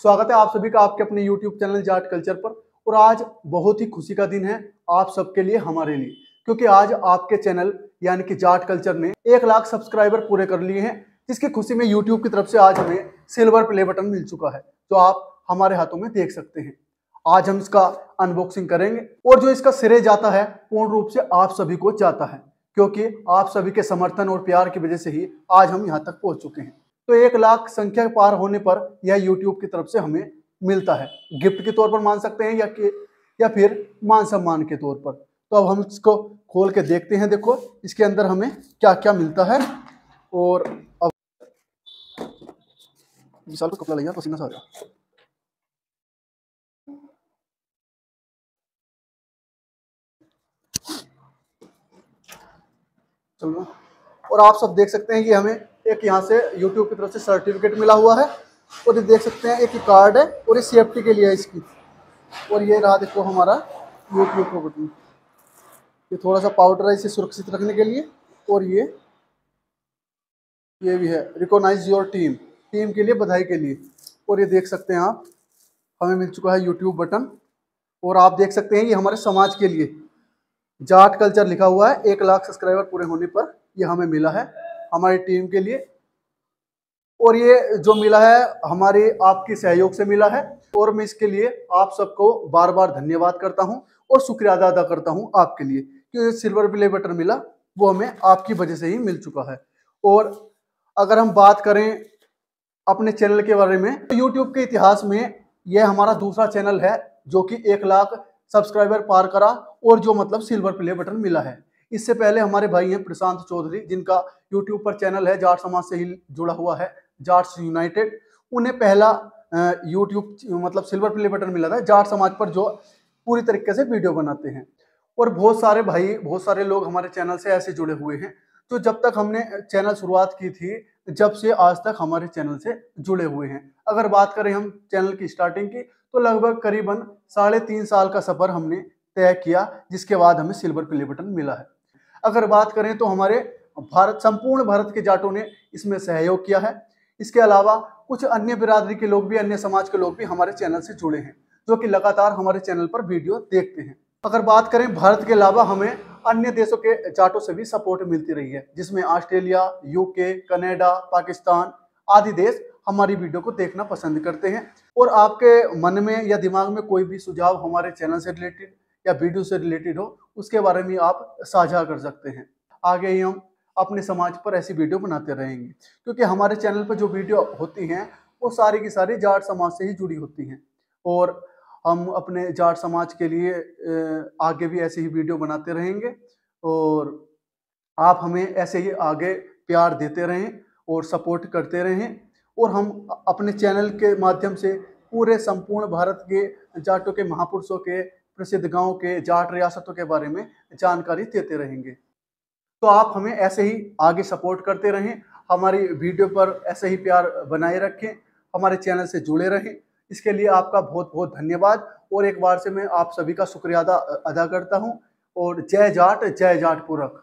स्वागत है आप सभी का आपके अपने YouTube चैनल जाट कल्चर पर। और आज बहुत ही खुशी का दिन है आप सबके लिए, हमारे लिए। क्योंकि आज आपके चैनल, यानी कि जाट कल्चर ने एक लाख सब्सक्राइबर पूरे कर लिए हैं, जिसकी खुशी में यूट्यूब की तरफ़ से आज हमें सिल्वर प्ले बटन मिल चुका है, जो आप हमारे हाथों में देख सकते हैं। आज हम इसका अनबॉक्सिंग करेंगे, और जो इसका सिरे जाता है, पूर्ण रूप से आप सभी को जाता है, क्योंकि आप सभी के समर्थन और प्यार की वजह से ही आज हम यहाँ तक पहुँच चुके हैं। तो एक लाख संख्या पार होने पर यह यूट्यूब की तरफ़ से हमें मिलता है। गिफ्ट के तौर पर मान सकते हैं या कि, या फिर मान सम्मान के तौर पर। तो अब हम इसको खोल के देखते हैं, देखो, इसके अंदर हमें क्या क्या मिलता है और अब विशाल को कपड़ा लिया पसीना सा और आप सब देख सकते हैं कि हमें एक यहाँ से यूट्यूब की तरफ़ से सर्टिफिकेट मिला हुआ है। और ये देख सकते हैं, एक कार्ड है और ये सेफ्टी के लिए है इसकी। और ये रहा देखो हमारा यूट्यूब का बटन ये थोड़ा सा पाउडर है इसे सुरक्षित रखने के लिए। और ये ये भी है। रिकॉग्नाइज योर टीम टीम के लिए, बधाई के लिए। और ये देख सकते हैं आप, हमें मिल चुका है यूट्यूब बटन और आप देख सकते हैं ये हमारे समाज के लिए। जाट कल्चर लिखा हुआ है, एक लाख सब्सक्राइबर पूरे होने पर ये हमें मिला है। हमारी टीम के लिए। और ये जो मिला है, हमारे आपके सहयोग से मिला है। और मैं इसके लिए आप सबको बार बार धन्यवाद करता हूँ और शुक्रिया अदा अदा करता हूँ आपके लिए क्योंकि सिल्वर प्ले बटन मिला, वो हमें आपकी वजह से ही मिल चुका है। और अगर हम बात करें अपने चैनल के बारे में तो यूट्यूब के इतिहास में यह हमारा दूसरा चैनल है, जो कि एक लाख सब्सक्राइबर पार करा और जो मतलब सिल्वर प्ले बटन मिला है। इससे पहले हमारे भाई हैं प्रशांत चौधरी, जिनका यूट्यूब पर चैनल है, जाट समाज से ही जुड़ा हुआ है, जाट्स यूनाइटेड। उन्हें पहला यूट्यूब मतलब सिल्वर प्ले बटन मिला था, जाट समाज पर जो पूरी तरीके से वीडियो बनाते हैं। और बहुत सारे भाई, बहुत सारे लोग हमारे चैनल से ऐसे जुड़े हुए हैं तो जब तक हमने चैनल शुरुआत की थी, जब से आज तक हमारे चैनल से जुड़े हुए हैं। अगर बात करें हम चैनल की स्टार्टिंग की तो लगभग करीबन साढ़े तीन साल का सफ़र हमने तय किया, जिसके बाद हमें सिल्वर प्ले बटन मिला है। अगर बात करें तो हमारे भारत, संपूर्ण भारत के जाटों ने इसमें सहयोग किया है। इसके अलावा कुछ अन्य बिरादरी के लोग भी, अन्य समाज के लोग भी हमारे चैनल से जुड़े हैं, जो कि लगातार हमारे चैनल पर वीडियो देखते हैं। अगर बात करें भारत के अलावा, हमें अन्य देशों के जाटों से भी सपोर्ट मिलती रही है, जिसमें ऑस्ट्रेलिया, यूके, कनाडा, पाकिस्तान आदि देश हमारी वीडियो को देखना पसंद करते हैं। और आपके मन में या दिमाग में कोई भी सुझाव हमारे चैनल से रिलेटेड या वीडियो से रिलेटेड हो, उसके बारे में आप साझा कर सकते हैं। आगे ही हम अपने समाज पर ऐसी वीडियो बनाते रहेंगे, क्योंकि हमारे चैनल पर जो वीडियो होती हैं, वो सारी की सारी जाट समाज से ही जुड़ी होती हैं। और हम अपने जाट समाज के लिए आगे भी ऐसे ही वीडियो बनाते रहेंगे, और आप हमें ऐसे ही आगे प्यार देते रहें और सपोर्ट करते रहें, और हम अपने चैनल के माध्यम से पूरे संपूर्ण भारत के जाटों के महापुरुषों के प्रसिद्ध गाँव के जाट रियासतों के बारे में जानकारी देते रहेंगे। तो आप हमें ऐसे ही आगे सपोर्ट करते रहें, हमारी वीडियो पर ऐसे ही प्यार बनाए रखें, हमारे चैनल से जुड़े रहें। इसके लिए आपका बहुत बहुत धन्यवाद और एक बार से मैं आप सभी का शुक्रिया अदा करता हूँ। और जय जाट जय जाट पूरक